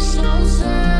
so sad.